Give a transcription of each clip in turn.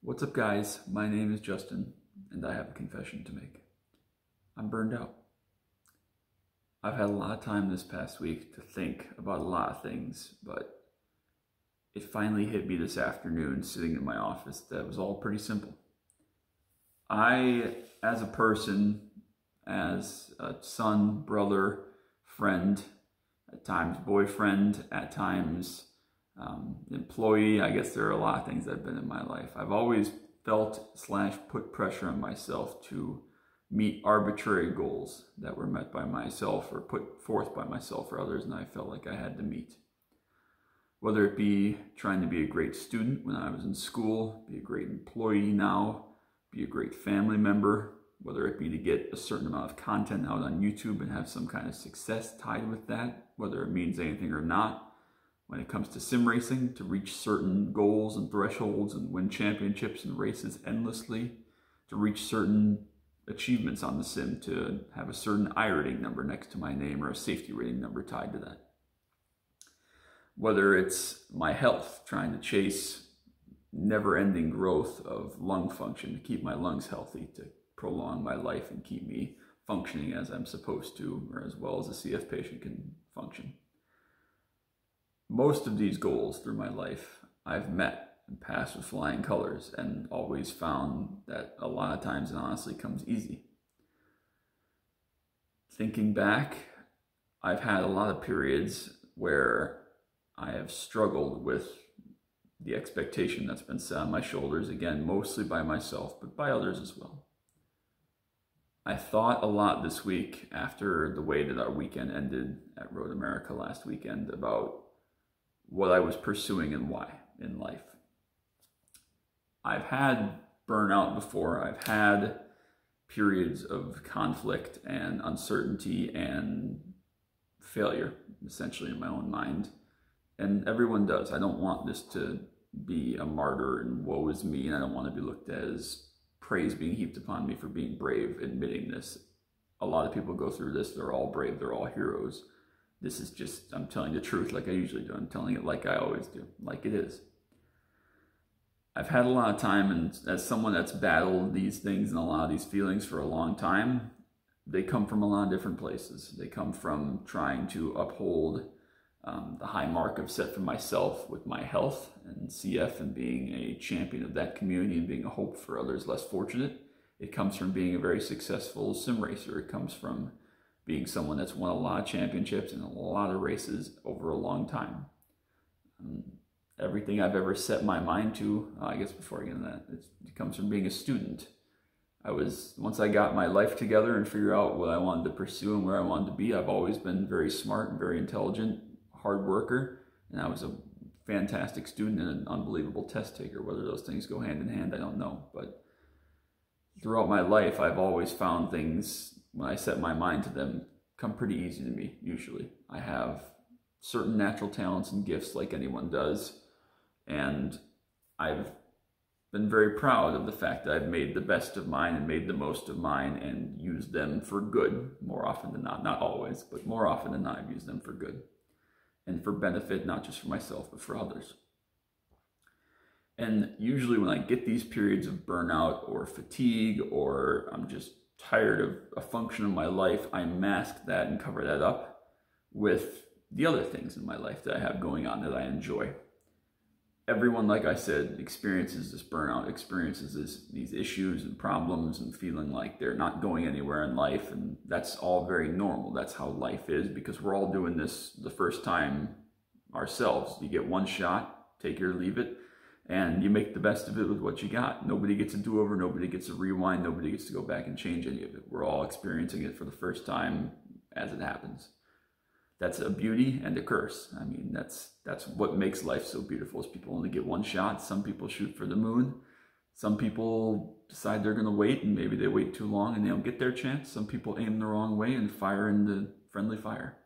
What's up, guys? My name is Justin, and I have a confession to make. I'm burned out. I've had a lot of time this past week to think about a lot of things, but it finally hit me this afternoon sitting in my office that was all pretty simple. I, as a person, as a son, brother, friend, at times boyfriend, at times um, employee. I guess there are a lot of things that have been in my life. I've always felt slash put pressure on myself to meet arbitrary goals that were met by myself or put forth by myself or others, and I felt like I had to meet. Whether it be trying to be a great student when I was in school, be a great employee now, be a great family member, whether it be to get a certain amount of content out on YouTube and have some kind of success tied with that, whether it means anything or not, when it comes to sim racing to reach certain goals and thresholds and win championships and races endlessly, to reach certain achievements on the sim, to have a certain iRating number next to my name or a safety rating number tied to that. Whether it's my health, trying to chase never ending growth of lung function to keep my lungs healthy, to prolong my life and keep me functioning as I'm supposed to, or as well as a CF patient can function most of these goals through my life I've met and passed with flying colors and always found that a lot of times it honestly comes easy. Thinking back, I've had a lot of periods where I have struggled with the expectation that's been set on my shoulders, again, mostly by myself, but by others as well. I thought a lot this week after the way that our weekend ended at Road America last weekend about what I was pursuing and why in life. I've had burnout before. I've had periods of conflict and uncertainty and failure, essentially, in my own mind. And everyone does. I don't want this to be a martyr and woe is me, and I don't want to be looked as praise being heaped upon me for being brave, admitting this. A lot of people go through this, they're all brave, they're all heroes. This is just, I'm telling the truth like I usually do. I'm telling it like I always do, like it is. I've had a lot of time, and as someone that's battled these things and a lot of these feelings for a long time, they come from a lot of different places. They come from trying to uphold um, the high mark I've set for myself with my health and CF and being a champion of that community and being a hope for others less fortunate. It comes from being a very successful sim racer. It comes from being someone that's won a lot of championships and a lot of races over a long time. Um, everything I've ever set my mind to, uh, I guess before I get into that, it comes from being a student. I was, once I got my life together and figure out what I wanted to pursue and where I wanted to be, I've always been very smart and very intelligent, hard worker, and I was a fantastic student and an unbelievable test taker. Whether those things go hand in hand, I don't know. But throughout my life, I've always found things when I set my mind to them, come pretty easy to me, usually. I have certain natural talents and gifts like anyone does, and I've been very proud of the fact that I've made the best of mine and made the most of mine and used them for good more often than not. Not always, but more often than not, I've used them for good and for benefit, not just for myself, but for others. And usually, when I get these periods of burnout or fatigue, or I'm just tired of a function of my life, I mask that and cover that up with the other things in my life that I have going on that I enjoy. Everyone, like I said, experiences this burnout, experiences this, these issues and problems and feeling like they're not going anywhere in life. And that's all very normal. That's how life is because we're all doing this the first time ourselves. You get one shot, take it or leave it and you make the best of it with what you got. Nobody gets a do-over, nobody gets a rewind, nobody gets to go back and change any of it. We're all experiencing it for the first time as it happens. That's a beauty and a curse. I mean, that's that's what makes life so beautiful is people only get one shot. Some people shoot for the moon. Some people decide they're going to wait and maybe they wait too long and they don't get their chance. Some people aim the wrong way and fire into friendly fire.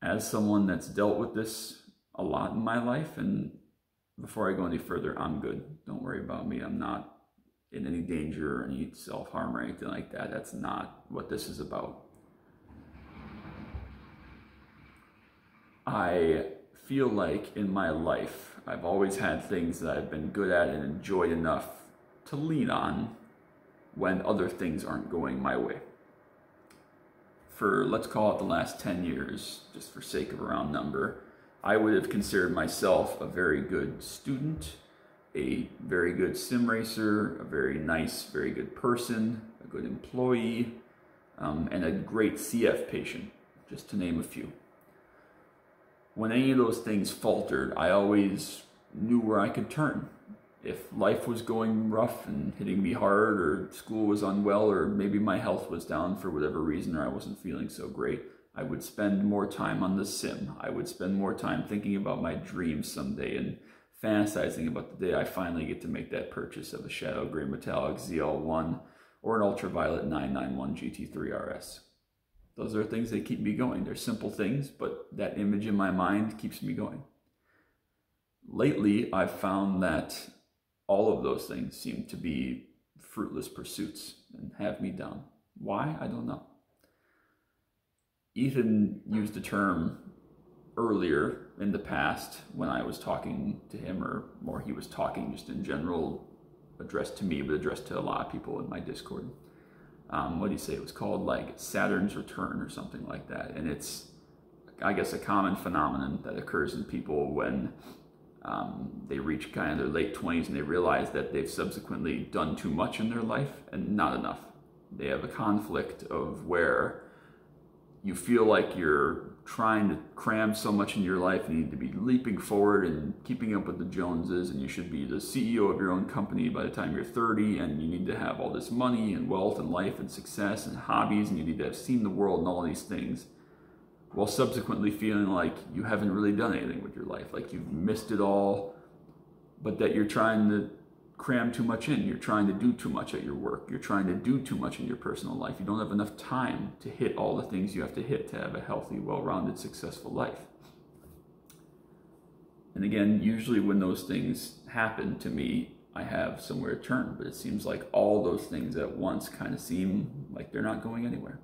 As someone that's dealt with this a lot in my life. And before I go any further, I'm good. Don't worry about me. I'm not in any danger or any self harm or anything like that. That's not what this is about. I feel like in my life, I've always had things that I've been good at and enjoyed enough to lean on when other things aren't going my way. For let's call it the last 10 years, just for sake of a round number, I would have considered myself a very good student, a very good sim racer, a very nice, very good person, a good employee, um, and a great CF patient, just to name a few. When any of those things faltered, I always knew where I could turn. If life was going rough and hitting me hard, or school was unwell, or maybe my health was down for whatever reason, or I wasn't feeling so great, I would spend more time on the sim. I would spend more time thinking about my dreams someday and fantasizing about the day I finally get to make that purchase of a Shadow Gray Metallic ZL1 or an Ultraviolet 991 GT3 RS. Those are things that keep me going. They're simple things, but that image in my mind keeps me going. Lately, I've found that all of those things seem to be fruitless pursuits and have me down. Why? I don't know. Ethan used a term earlier in the past when I was talking to him, or more, he was talking just in general, addressed to me, but addressed to a lot of people in my Discord. Um, what do you say? It was called like Saturn's Return or something like that. And it's, I guess, a common phenomenon that occurs in people when um, they reach kind of their late 20s and they realize that they've subsequently done too much in their life and not enough. They have a conflict of where you feel like you're trying to cram so much in your life, you need to be leaping forward and keeping up with the Joneses, and you should be the CEO of your own company by the time you're 30, and you need to have all this money and wealth and life and success and hobbies, and you need to have seen the world and all these things, while subsequently feeling like you haven't really done anything with your life, like you've missed it all, but that you're trying to cram too much in. You're trying to do too much at your work. You're trying to do too much in your personal life. You don't have enough time to hit all the things you have to hit to have a healthy, well rounded, successful life. And again, usually when those things happen to me, I have somewhere to turn, but it seems like all those things at once kind of seem like they're not going anywhere.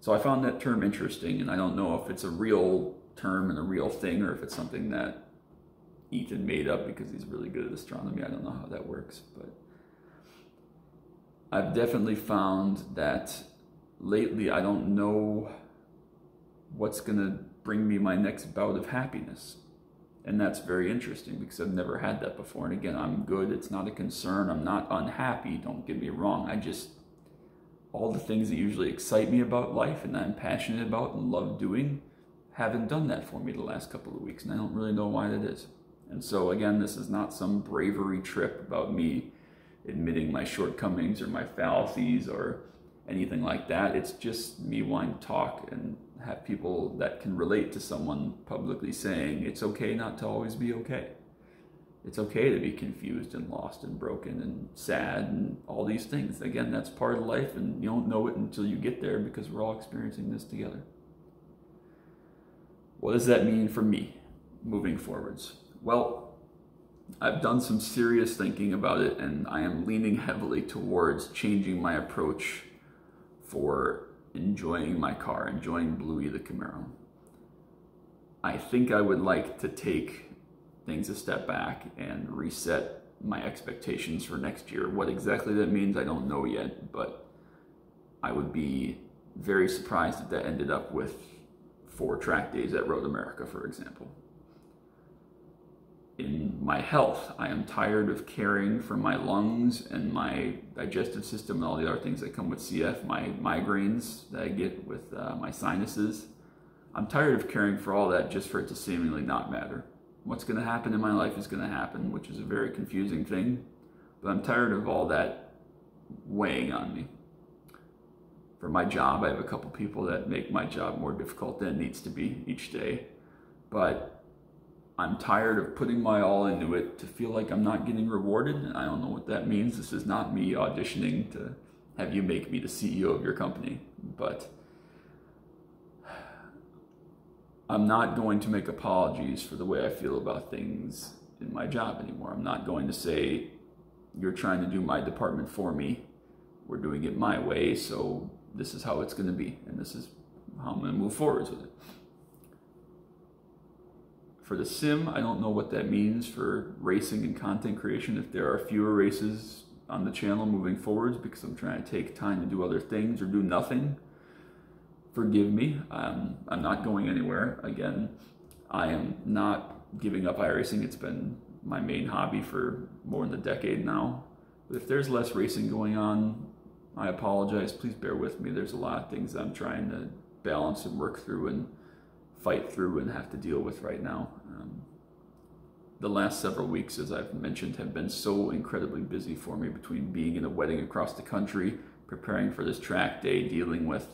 So I found that term interesting, and I don't know if it's a real term and a real thing or if it's something that Ethan made up because he's really good at astronomy. I don't know how that works, but I've definitely found that lately I don't know what's going to bring me my next bout of happiness. And that's very interesting because I've never had that before. And again, I'm good. It's not a concern. I'm not unhappy. Don't get me wrong. I just, all the things that usually excite me about life and that I'm passionate about and love doing haven't done that for me the last couple of weeks. And I don't really know why that is. And so, again, this is not some bravery trip about me admitting my shortcomings or my fallacies or anything like that. It's just me wanting to talk and have people that can relate to someone publicly saying it's okay not to always be okay. It's okay to be confused and lost and broken and sad and all these things. Again, that's part of life, and you don't know it until you get there because we're all experiencing this together. What does that mean for me moving forwards? Well, I've done some serious thinking about it and I am leaning heavily towards changing my approach for enjoying my car, enjoying Bluey the Camaro. I think I would like to take things a step back and reset my expectations for next year. What exactly that means, I don't know yet, but I would be very surprised if that ended up with four track days at Road America, for example in my health. I am tired of caring for my lungs and my digestive system and all the other things that come with CF, my migraines that I get with uh, my sinuses. I'm tired of caring for all that just for it to seemingly not matter. What's going to happen in my life is going to happen, which is a very confusing thing, but I'm tired of all that weighing on me. For my job, I have a couple people that make my job more difficult than it needs to be each day. But I'm tired of putting my all into it to feel like I'm not getting rewarded. And I don't know what that means. This is not me auditioning to have you make me the CEO of your company. But I'm not going to make apologies for the way I feel about things in my job anymore. I'm not going to say, you're trying to do my department for me. We're doing it my way, so this is how it's going to be. And this is how I'm going to move forwards with it. For the sim, I don't know what that means for racing and content creation. If there are fewer races on the channel moving forwards because I'm trying to take time to do other things or do nothing, forgive me. Um, I'm not going anywhere. Again, I am not giving up iRacing. It's been my main hobby for more than a decade now. But if there's less racing going on, I apologize. Please bear with me. There's a lot of things I'm trying to balance and work through and fight through and have to deal with right now. Um, the last several weeks, as I've mentioned, have been so incredibly busy for me between being in a wedding across the country, preparing for this track day, dealing with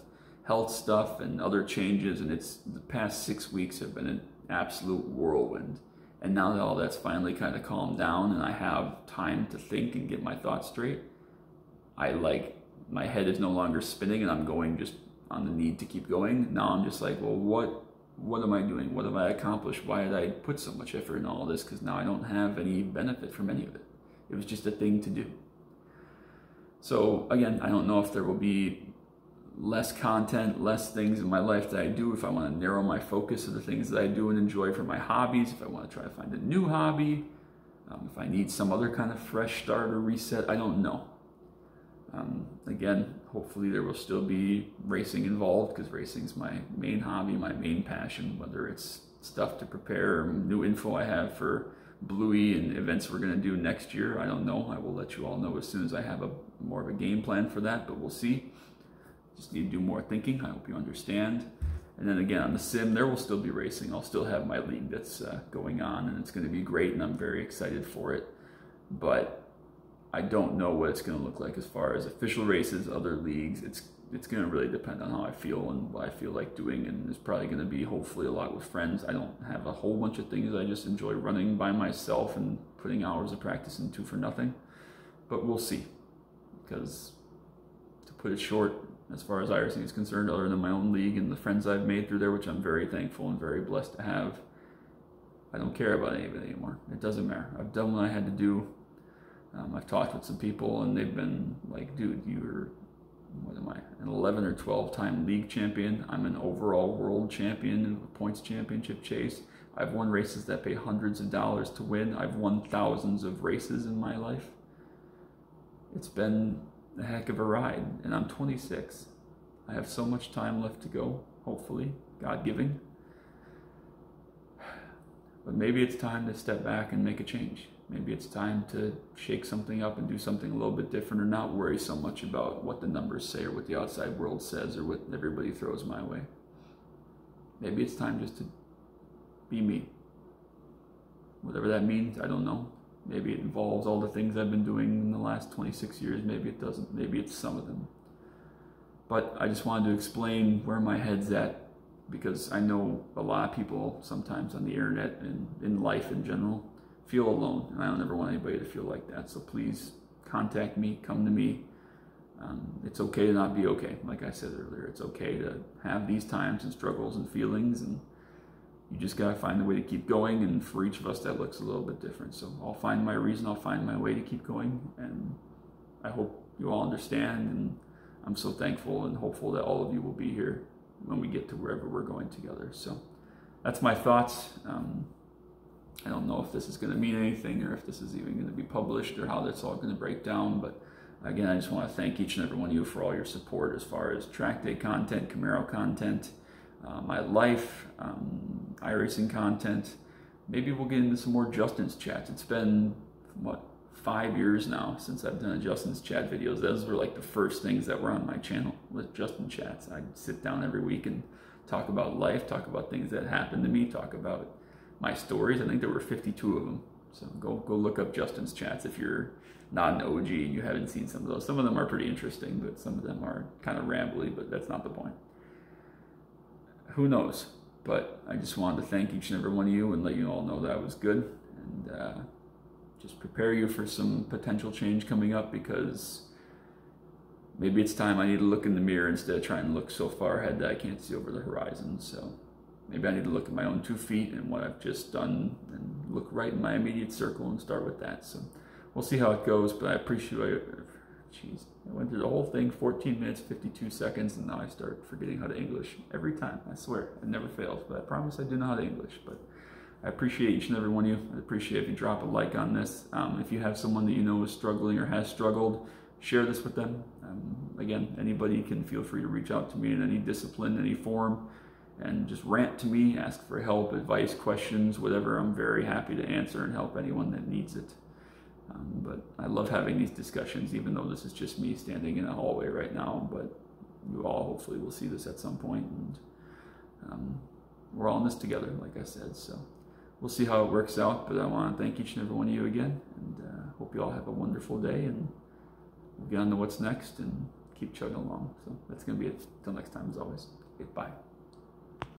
health stuff and other changes. And it's the past six weeks have been an absolute whirlwind. And now that all that's finally kind of calmed down and I have time to think and get my thoughts straight, I like my head is no longer spinning and I'm going just on the need to keep going. Now I'm just like, well, what what am I doing? What have I accomplished? Why did I put so much effort in all this? Because now I don't have any benefit from any of it. It was just a thing to do. So again, I don't know if there will be less content, less things in my life that I do, if I want to narrow my focus to the things that I do and enjoy for my hobbies, if I want to try to find a new hobby, um, if I need some other kind of fresh start or reset, I don't know. Um, again, hopefully there will still be racing involved because racing is my main hobby, my main passion, whether it's stuff to prepare or new info I have for Bluey and events we're going to do next year. I don't know. I will let you all know as soon as I have a more of a game plan for that, but we'll see. Just need to do more thinking. I hope you understand. And then again, on the sim, there will still be racing. I'll still have my league that's uh, going on, and it's going to be great, and I'm very excited for it. But I don't know what it's going to look like as far as official races, other leagues. It's it's going to really depend on how I feel and what I feel like doing, and it's probably going to be hopefully a lot with friends. I don't have a whole bunch of things I just enjoy running by myself and putting hours of practice into for nothing, but we'll see. Because to put it short, as far as iRacing is concerned, other than my own league and the friends I've made through there, which I'm very thankful and very blessed to have, I don't care about any of it anymore. It doesn't matter. I've done what I had to do. Um, I've talked with some people and they've been like, dude, you're, what am I, an 11 or 12 time league champion. I'm an overall world champion in the points championship chase. I've won races that pay hundreds of dollars to win. I've won thousands of races in my life. It's been a heck of a ride, and I'm 26. I have so much time left to go, hopefully, God giving. But maybe it's time to step back and make a change. Maybe it's time to shake something up and do something a little bit different or not worry so much about what the numbers say or what the outside world says or what everybody throws my way. Maybe it's time just to be me. Whatever that means, I don't know. Maybe it involves all the things I've been doing in the last 26 years. Maybe it doesn't. Maybe it's some of them. But I just wanted to explain where my head's at because I know a lot of people sometimes on the internet and in life in general feel alone. And I don't ever want anybody to feel like that. So please contact me, come to me. Um, it's okay to not be okay. Like I said earlier, it's okay to have these times and struggles and feelings and you just got to find a way to keep going and for each of us that looks a little bit different so i'll find my reason i'll find my way to keep going and i hope you all understand and i'm so thankful and hopeful that all of you will be here when we get to wherever we're going together so that's my thoughts um, i don't know if this is going to mean anything or if this is even going to be published or how that's all going to break down but again i just want to thank each and every one of you for all your support as far as track day content camaro content uh, my life, um, iRacing content. Maybe we'll get into some more Justin's chats. It's been, what, five years now since I've done Justin's chat videos. Those were like the first things that were on my channel with Justin chats. I'd sit down every week and talk about life, talk about things that happened to me, talk about my stories. I think there were 52 of them. So go go look up Justin's chats if you're not an OG and you haven't seen some of those. Some of them are pretty interesting, but some of them are kind of rambly, but that's not the point who knows? But I just wanted to thank each and every one of you and let you all know that I was good and uh, just prepare you for some potential change coming up because maybe it's time I need to look in the mirror instead of trying to look so far ahead that I can't see over the horizon. So maybe I need to look at my own two feet and what I've just done and look right in my immediate circle and start with that. So we'll see how it goes, but I appreciate it. Jeez, I went through the whole thing, 14 minutes, 52 seconds, and now I start forgetting how to English every time. I swear, it never fails. But I promise I do know how to English. But I appreciate each and every one of you. I appreciate if you drop a like on this. Um, if you have someone that you know is struggling or has struggled, share this with them. Um, again, anybody can feel free to reach out to me in any discipline, any form, and just rant to me, ask for help, advice, questions, whatever. I'm very happy to answer and help anyone that needs it. Um, but I love having these discussions, even though this is just me standing in a hallway right now. But you all hopefully will see this at some point, and um, we're all in this together, like I said. So we'll see how it works out. But I want to thank each and every one of you again, and uh, hope you all have a wonderful day. And we'll get on to what's next and keep chugging along. So that's going to be it. Until next time, as always. Goodbye.